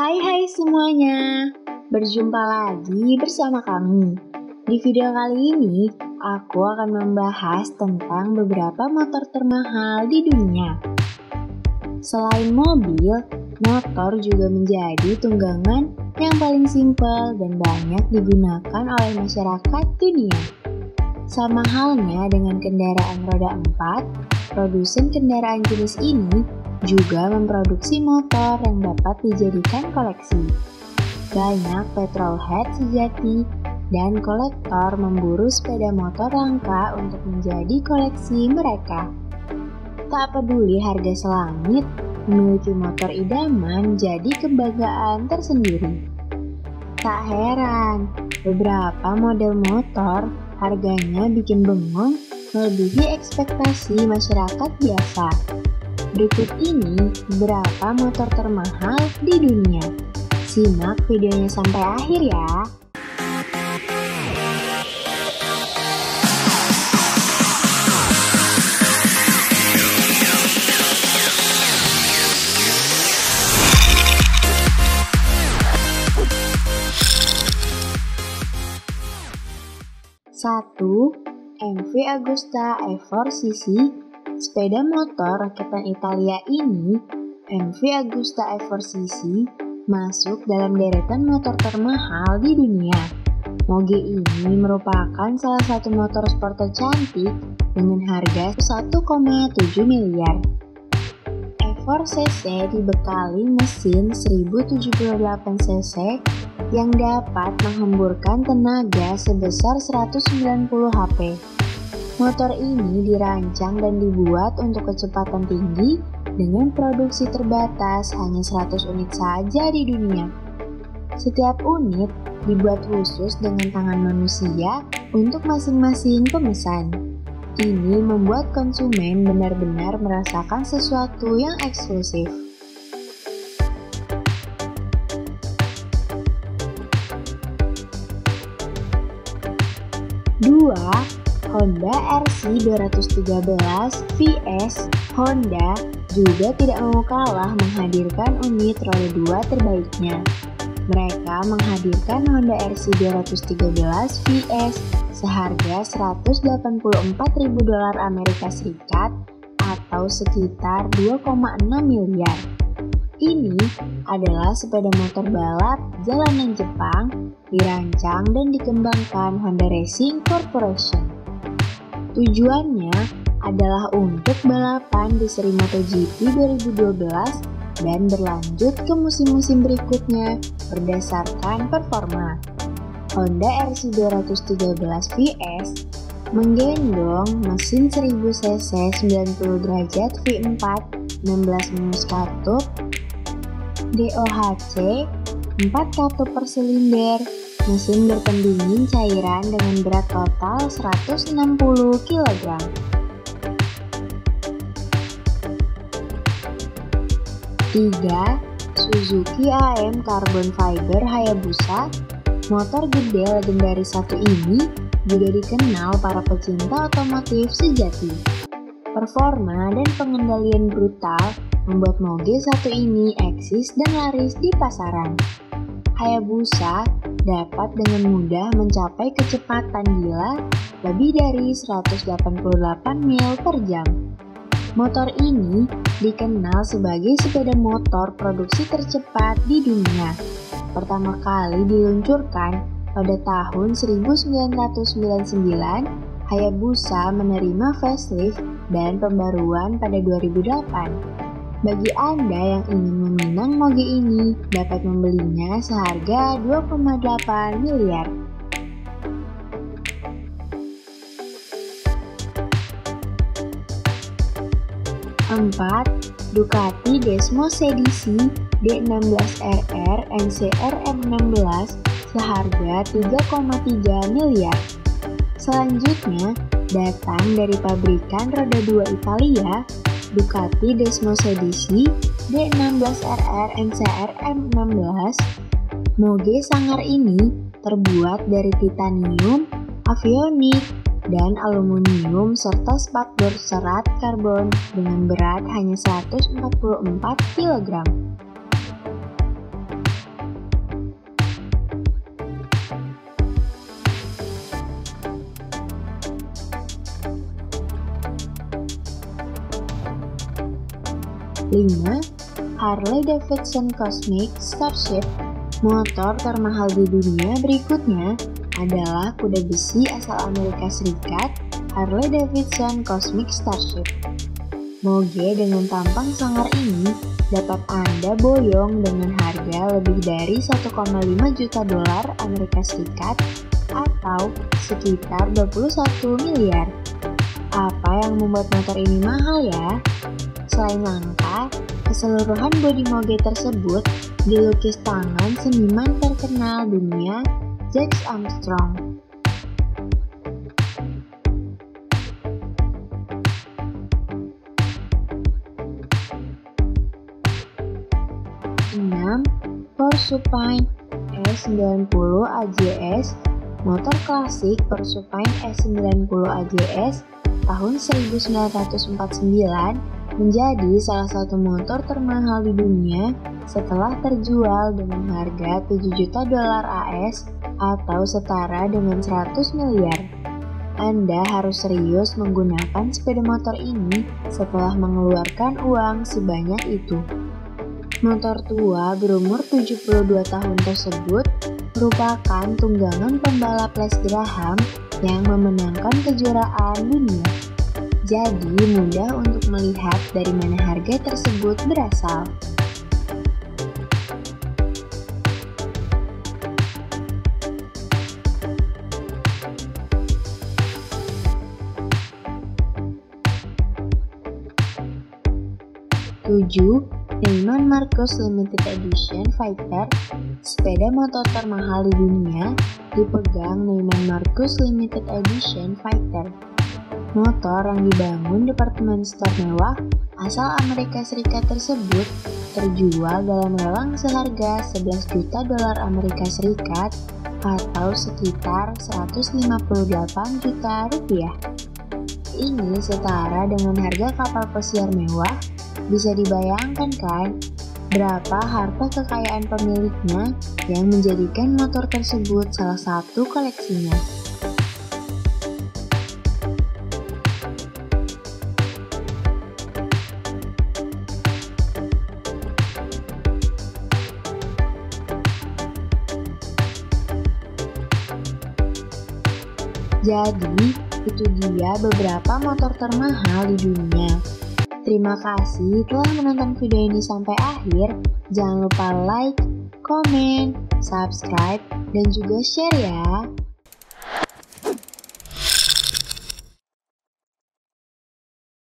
Hai hai semuanya, berjumpa lagi bersama kami. Di video kali ini, aku akan membahas tentang beberapa motor termahal di dunia. Selain mobil, motor juga menjadi tunggangan yang paling simpel dan banyak digunakan oleh masyarakat dunia. Sama halnya dengan kendaraan roda 4, produsen kendaraan jenis ini juga memproduksi motor yang dapat dijadikan koleksi. Banyak petrolhead sejati dan kolektor memburu sepeda motor langka untuk menjadi koleksi mereka. Tak peduli harga selangit, memiliki motor idaman jadi kebanggaan tersendiri. Tak heran, beberapa model motor harganya bikin bengong melebihi ekspektasi masyarakat biasa. Berikut ini beberapa motor termahal di dunia. Simak videonya sampai akhir ya. Satu, MV Agusta E4 CC Sepeda motor rakitan Italia ini, MV Agusta E4cc, masuk dalam deretan motor termahal di dunia. Moge ini merupakan salah satu motor sport tercantik dengan harga 1,7 miliar. E4cc dibekali mesin 1078 cc yang dapat menghemburkan tenaga sebesar 190 HP. Motor ini dirancang dan dibuat untuk kecepatan tinggi dengan produksi terbatas hanya 100 unit saja di dunia. Setiap unit dibuat khusus dengan tangan manusia untuk masing-masing pemesan. Ini membuat konsumen benar-benar merasakan sesuatu yang eksklusif. Dua, Honda RC 213 VS Honda juga tidak mau kalah menghadirkan unit roda 2 terbaiknya. Mereka menghadirkan Honda RC 213 VS seharga 184.000 dolar Amerika Serikat atau sekitar 2,6 miliar. Ini adalah sepeda motor balap jalanan Jepang dirancang dan dikembangkan Honda Racing Corporation. Tujuannya adalah untuk balapan di seri MotoGP 2012 dan berlanjut ke musim-musim berikutnya berdasarkan performa. Honda RC 213 VS menggendong mesin 1000 cc 90 derajat V4 16 minus katup DOHC 4 katup per silinder Mesin berpendingin cairan dengan berat total 160 kg. Tiga, Suzuki AM Carbon Fiber Hayabusa Motor gede legendaris satu ini juga dikenal para pecinta otomotif sejati. Performa dan pengendalian brutal membuat moge satu ini eksis dan laris di pasaran. Hayabusa dapat dengan mudah mencapai kecepatan gila lebih dari 188 mil per jam. Motor ini dikenal sebagai sepeda motor produksi tercepat di dunia. Pertama kali diluncurkan pada tahun 1999, Hayabusa menerima facelift dan pembaruan pada 2008. Bagi Anda yang ingin meminang moge ini, dapat membelinya seharga 2,8 miliar. Empat, Ducati Desmo Sedisi D16RR NCR M16 seharga 3,3 miliar. Selanjutnya, datang dari pabrikan roda 2 Italia Ducati Desmo Sedisi D16RR NCR M16 Moge sangar ini terbuat dari titanium, avionik, dan aluminium serta spakbor serat karbon dengan berat hanya 144 kg. 5. Harley Davidson Cosmic Starship Motor termahal di dunia berikutnya adalah kuda besi asal Amerika Serikat, Harley Davidson Cosmic Starship. Moge dengan tampang sangar ini dapat Anda boyong dengan harga lebih dari 1,5 juta dolar Amerika Serikat atau sekitar 21 miliar. Apa yang membuat motor ini mahal ya? Selain langka, keseluruhan bodi moge tersebut dilukis tangan seniman terkenal dunia Jack Armstrong. Enam, Porcupine S90 AJS Motor klasik Porcupine S90 AJS tahun 1949 menjadi salah satu motor termahal di dunia setelah terjual dengan harga 7 juta dolar AS atau setara dengan 100 miliar. Anda harus serius menggunakan sepeda motor ini setelah mengeluarkan uang sebanyak itu. Motor tua berumur 72 tahun tersebut merupakan tunggangan pembalap Les Graham yang memenangkan kejuaraan dunia jadi mudah untuk melihat dari mana harga tersebut berasal. Tujuh, Neyman Marcus Limited Edition Fighter, sepeda motor termahal di dunia, dipegang Neyman Marcus Limited Edition Fighter Motor yang dibangun departemen store mewah asal Amerika Serikat tersebut terjual dalam lelang seharga 11 juta dolar Amerika Serikat atau sekitar 158 juta rupiah. Ini setara dengan harga kapal pesiar mewah. Bisa dibayangkan kan berapa harta kekayaan pemiliknya yang menjadikan motor tersebut salah satu koleksinya. Jadi, itu dia beberapa motor termahal di dunia. Terima kasih telah menonton video ini sampai akhir. Jangan lupa like, komen, subscribe, dan juga share ya.